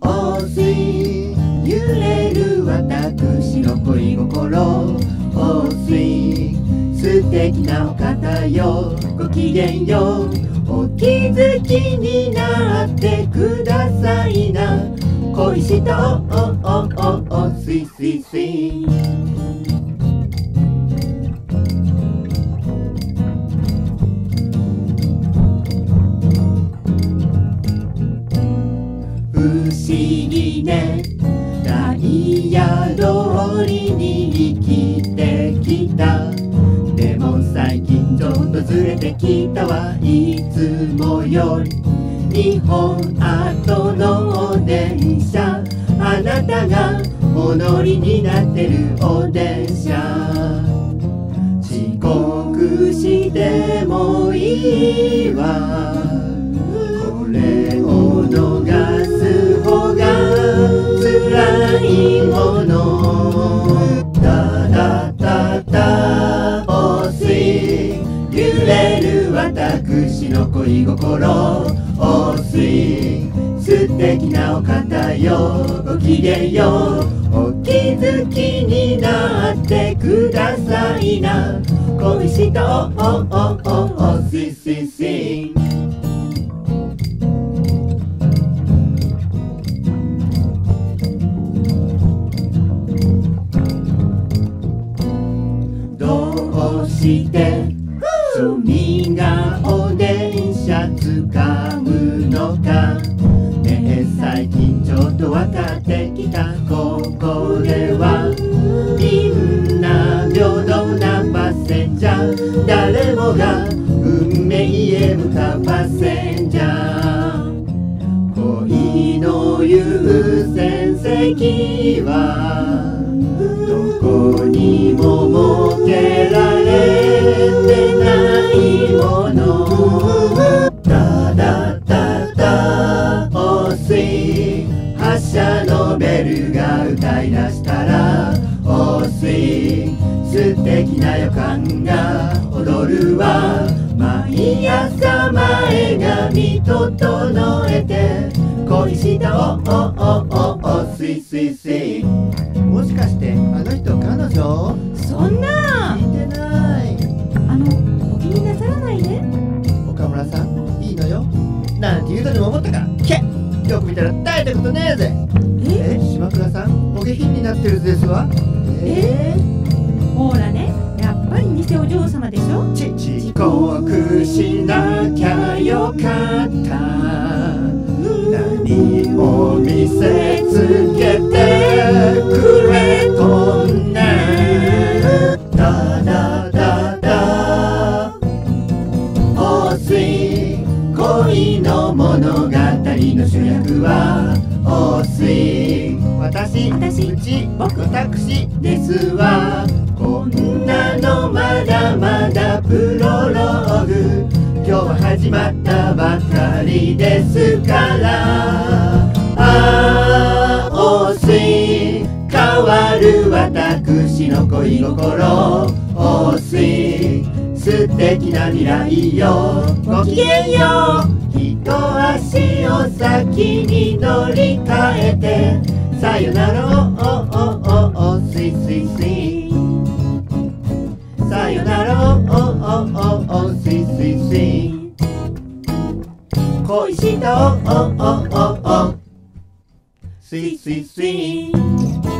お水揺れる私の恋心。お水素敵なお方よ。ごきげんよ。うお気づきになってくださいな。恋したおおおおすいすいすい思議ね。ダイヤ通りに生きてきた。でも最近ちょっとずれてきたわ。いつもより。2本後のお電車。あなたがお乗りになってるお電車。遅刻してもいいわ。ダダダお水揺れる私の恋心お水素敵なお方よごきげんようお気づきになってくださいな恋したおおおおおしししして君がお電車使うのか。ねえ最近ちょっと分かってきた。ここではみんな平等なパッセンジャー。誰もが運命へ向かうパッセンジャー。恋の優先席は素敵な予感が踊るわ。毎朝前髪整えて恋したおおおおおすいすいすいもしかしてあの人彼女？そんな。聞いてない。あのお気になさらないで。岡村さんいいのよ。なんて言うとでも思ったかけよく見たら大したことねえぜ。え？え島倉さんお下品になってるですわえ？ほらね。やっぱり偽お嬢様でしょ？ち遅刻しなきゃよかった何を見せつけてくれとんねんダダダダお水恋の物語の主役はお水私私うち僕私ですわこんなのまだまだプロローグ。今日は始まったばかりですから。あーお水変わる私の恋心。お水素敵な未来よごきげんよう。一足を先に乗り換えて。さよなら。おおおおおすいすいすい恋したおおおおおすいすいすい